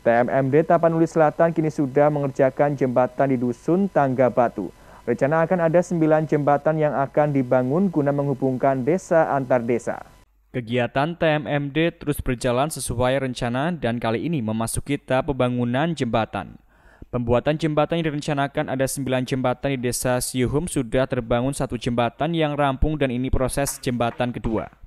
TMMD Tapanuli Selatan kini sudah mengerjakan jembatan di Dusun Tangga Batu. Rencana akan ada sembilan jembatan yang akan dibangun guna menghubungkan desa antar desa. Kegiatan TMMD terus berjalan sesuai rencana dan kali ini memasuki tahap pembangunan jembatan. Pembuatan jembatan yang direncanakan ada sembilan jembatan di desa Siuhum sudah terbangun satu jembatan yang rampung dan ini proses jembatan kedua.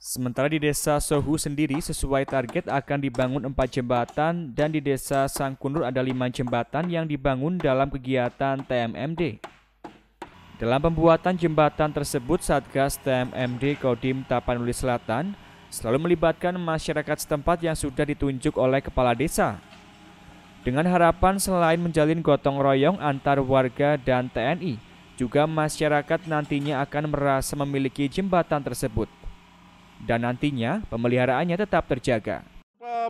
Sementara di desa Sohu sendiri sesuai target akan dibangun empat jembatan dan di desa Sangkunur ada lima jembatan yang dibangun dalam kegiatan TMMD. Dalam pembuatan jembatan tersebut, Satgas TMMD Kodim Tapanuli Selatan selalu melibatkan masyarakat setempat yang sudah ditunjuk oleh kepala desa. Dengan harapan selain menjalin gotong royong antar warga dan TNI, juga masyarakat nantinya akan merasa memiliki jembatan tersebut dan nantinya pemeliharaannya tetap terjaga.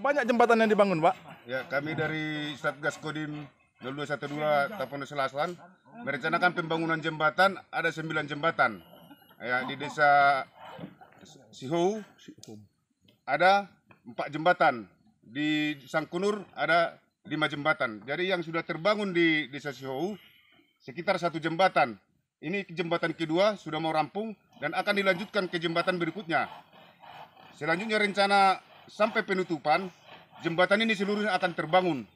Banyak jembatan yang dibangun, Pak. Ya, kami dari Satgas Kodim 0212 Tapanuli Selatan merencanakan pembangunan jembatan ada 9 jembatan. Ya, di desa Sihou ada 4 jembatan. Di Sangkunur ada 5 jembatan. Jadi yang sudah terbangun di desa Sihou sekitar satu jembatan. Ini jembatan kedua sudah mau rampung dan akan dilanjutkan ke jembatan berikutnya. Selanjutnya rencana sampai penutupan jembatan ini seluruhnya akan terbangun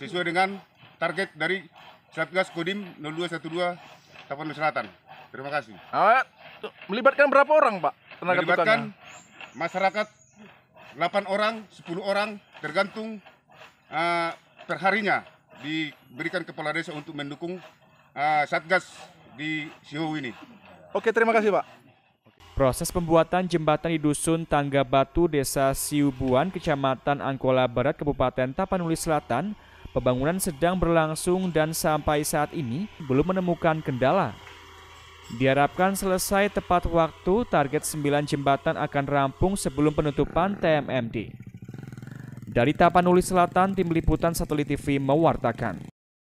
sesuai dengan target dari Satgas Kodim 0212 Tapanuli Selatan. Terima kasih. Ah, melibatkan berapa orang, Pak? Tenaga melibatkan masyarakat 8 orang, 10 orang tergantung uh, perharinya diberikan kepala desa untuk mendukung uh, Satgas di Siho ini. Oke, terima kasih, Pak. Proses pembuatan jembatan di Dusun Tangga Batu, Desa Siubuan, Kecamatan Angkola Barat, Kabupaten Tapanuli Selatan, pembangunan sedang berlangsung dan sampai saat ini belum menemukan kendala. Diharapkan selesai tepat waktu, target 9 jembatan akan rampung sebelum penutupan TMMD. Dari Tapanuli Selatan, tim liputan Satelit TV mewartakan.